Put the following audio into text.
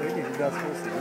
Ele dá as coisas.